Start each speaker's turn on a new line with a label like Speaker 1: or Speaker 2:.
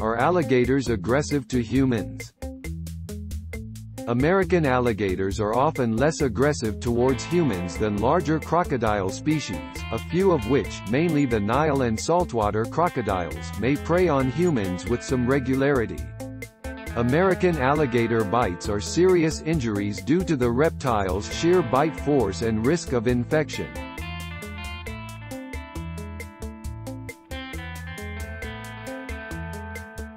Speaker 1: Are alligators aggressive to humans? American alligators are often less aggressive towards humans than larger crocodile species, a few of which, mainly the Nile and saltwater crocodiles, may prey on humans with some regularity. American alligator bites are serious injuries due to the reptile's sheer bite force and risk of infection.